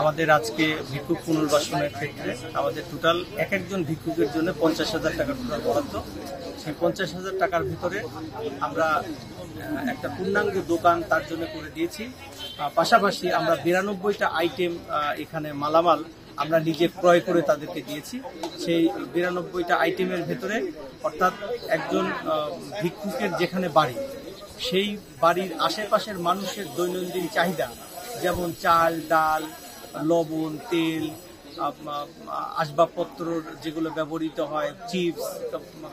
আমাদের আজকে ভিক্ষুক পুনর্বাসনের ক্ষেত্রে আমাদের টোটাল এক একজন ভিক্ষুকের জন্য পঞ্চাশ হাজার টাকা টোটাল বরাদ্দ। সেই পঞ্চাশ হাজার টাকার ভিতরে আমরা একটা পূর্ণাঙ্গ দোকান তার জন্য করে দিয়েছি। পাশাপাশি আমরা বিরানব্বইটা আইটেম এখানে মালামাল আমরা নিজে ক্রয় করে তাদেরকে দিয়েছি। সেই বিরানব্বইটা আইটেমের ভেতরে অর্থাৎ একজন ভিক্ষুকের যেখানে বাড়ি, সেই বাড়ির আশেপাশের মানুষের দৈনন্দিন চাহিদা, যেমন চাল, ডাল, লবণ, তেল আসবাবপত্র যেগুলো ব্যবহৃত হয়, চিপস,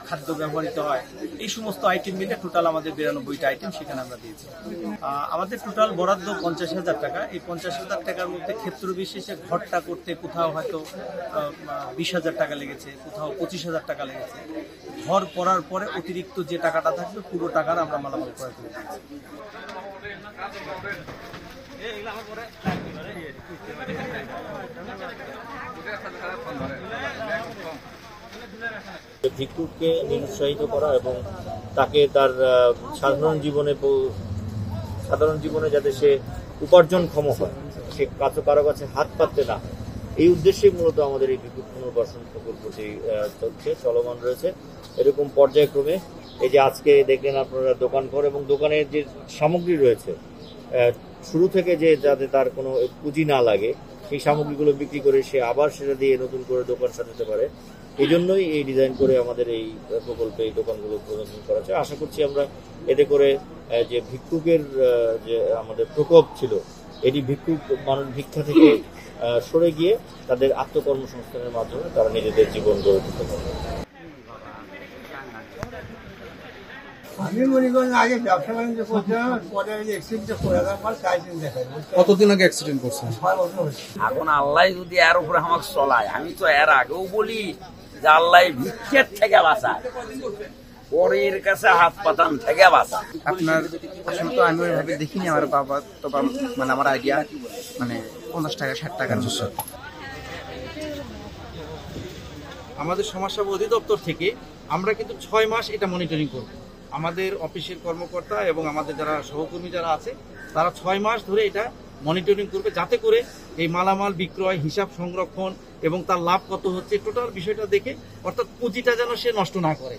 খাদ্য ব্যবহৃত হয়, এই সমস্ত আইটেম মিলে টোটাল আমাদের বিরানব্বইটা আইটেম সেখানে আমরা দিয়েছি। আমাদের টোটাল বরাদ্দ পঞ্চাশ হাজার টাকা। এই পঞ্চাশ হাজার টাকার মধ্যে ক্ষেত্র বিশেষে ঘরটা করতে কোথাও হয়তো বিশ হাজার টাকা লেগেছে, কোথাও পঁচিশ হাজার টাকা লেগেছে। ঘর করার পরে অতিরিক্ত যে টাকাটা থাকবে, পুরো টাকার আমরা মালামাল করে ভিক্ষুককে নিরুৎসাহিত করা এবং তাকে তার সাধারণ জীবনে সাধারণ জীবনে যাতে সে উপার্জনক্ষম হয়, সে কাছে কারও কাছে হাত পাততে না এই উদ্দেশ্যেই মূলত আমাদের এই ভিক্ষুক পুনর্বাসন প্রকল্পটি চলছে, চলমান রয়েছে। এরকম পর্যায়ক্রমে এই যে আজকে দেখলেন আপনারা দোকান ঘর এবং দোকানের যে সামগ্রী রয়েছে শুরু থেকে যে যাতে তার কোনো পুঁজি না লাগে সেই সামগ্রীগুলো বিক্রি করে সে আবার সেটা দিয়ে নতুন করে দোকান সাজাতে পারে। এই জন্যই এই ডিজাইন করে আমাদের এই প্রকল্পে এই দোকানগুলো উদ্বোধন করা হচ্ছে। আশা করছি আমরা এতে করে যে ভিক্ষুকের যে আমাদের প্রকোপ ছিল, এটি ভিক্ষুক মানুষ ভিক্ষা থেকে সরে গিয়ে তাদের আত্মকর্মসংস্থানের মাধ্যমে তারা নিজেদের জীবন গড়ে তুলতে পারবে। আমি মনে করি আগে ব্যবসা বাণিজ্য করছিলাম পরে ওই করে আমার চাইছেন দেখাই কতদিন আগে অ্যাক্সিডেন্ট করছেন? এখন আল্লাহ যদি এর উপরে আমাকে চলায় আমি তো এর আগেও বলি যে আল্লাহ ভিক্ষের থেকে বাঁচায়। পরের কাছে হাত পাতান থেকে বাঁচায়। আপনার আসলে তো আমি ওইভাবে দেখিনি আমার বাবা তো মানে আমার আইডিয়া মানে পঞ্চাশ টাকা ষাট টাকার মতো আমাদের সমাজসেবা অধিদপ্তর থেকে আমরা কিন্তু ছয় মাস এটা মনিটরিং করব। আমাদের অফিসের কর্মকর্তা এবং আমাদের যারা সহকর্মী যারা আছে, তারা ছয় মাস ধরে এটা মনিটরিং করবে যাতে করে এই মালামাল বিক্রয়, হিসাব সংরক্ষণ এবং তার লাভ কত হচ্ছে টোটাল বিষয়টা দেখে অর্থাৎ পুঁজিটা যেন সে নষ্ট না করে।